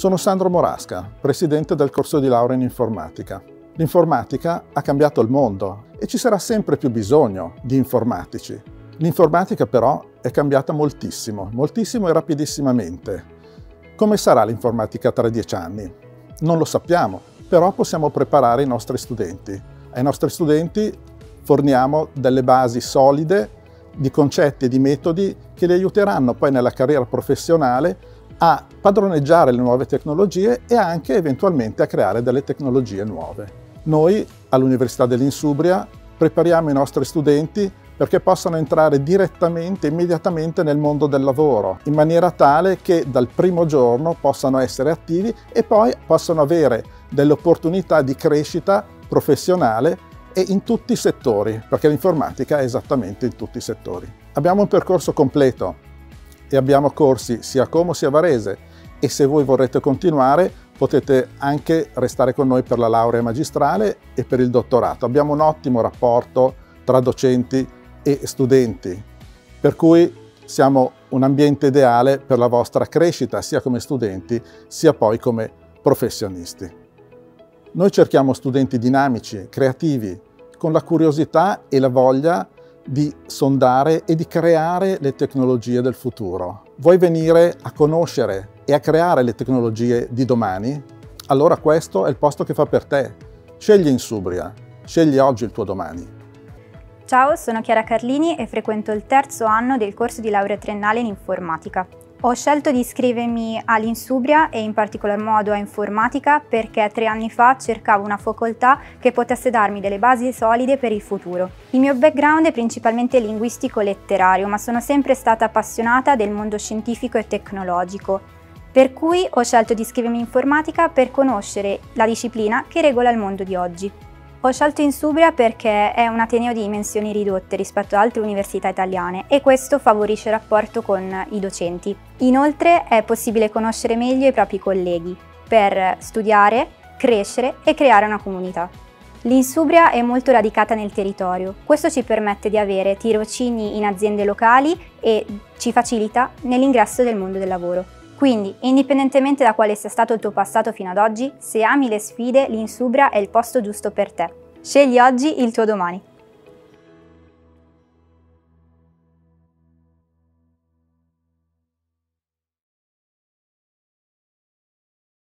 Sono Sandro Morasca, presidente del corso di laurea in informatica. L'informatica ha cambiato il mondo e ci sarà sempre più bisogno di informatici. L'informatica però è cambiata moltissimo, moltissimo e rapidissimamente. Come sarà l'informatica tra dieci anni? Non lo sappiamo, però possiamo preparare i nostri studenti. Ai nostri studenti forniamo delle basi solide di concetti e di metodi che li aiuteranno poi nella carriera professionale a padroneggiare le nuove tecnologie e anche eventualmente a creare delle tecnologie nuove. Noi all'Università dell'Insubria prepariamo i nostri studenti perché possano entrare direttamente, immediatamente nel mondo del lavoro, in maniera tale che dal primo giorno possano essere attivi e poi possano avere delle opportunità di crescita professionale e in tutti i settori, perché l'informatica è esattamente in tutti i settori. Abbiamo un percorso completo e abbiamo corsi sia a Como sia a Varese e se voi vorrete continuare potete anche restare con noi per la laurea magistrale e per il dottorato. Abbiamo un ottimo rapporto tra docenti e studenti, per cui siamo un ambiente ideale per la vostra crescita sia come studenti sia poi come professionisti. Noi cerchiamo studenti dinamici, creativi, con la curiosità e la voglia di sondare e di creare le tecnologie del futuro. Vuoi venire a conoscere e a creare le tecnologie di domani? Allora questo è il posto che fa per te. Scegli Insubria, scegli oggi il tuo domani. Ciao, sono Chiara Carlini e frequento il terzo anno del corso di laurea triennale in informatica. Ho scelto di iscrivermi all'Insubria e in particolar modo a informatica perché tre anni fa cercavo una facoltà che potesse darmi delle basi solide per il futuro. Il mio background è principalmente linguistico-letterario, ma sono sempre stata appassionata del mondo scientifico e tecnologico. Per cui ho scelto di iscrivermi in informatica per conoscere la disciplina che regola il mondo di oggi. Ho scelto Insubria perché è un ateneo di dimensioni ridotte rispetto ad altre università italiane e questo favorisce il rapporto con i docenti. Inoltre è possibile conoscere meglio i propri colleghi per studiare, crescere e creare una comunità. L'Insubria è molto radicata nel territorio, questo ci permette di avere tirocini in aziende locali e ci facilita nell'ingresso del mondo del lavoro. Quindi, indipendentemente da quale sia stato il tuo passato fino ad oggi, se ami le sfide, l'Insubra è il posto giusto per te. Scegli oggi il tuo domani.